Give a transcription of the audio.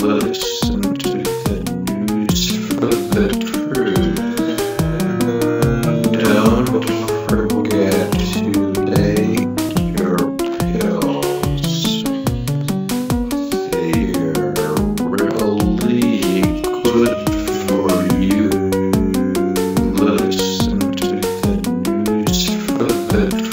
listen to the news for the truth. Don't forget to take your pills. They're really good for you. Listen to the news for the truth.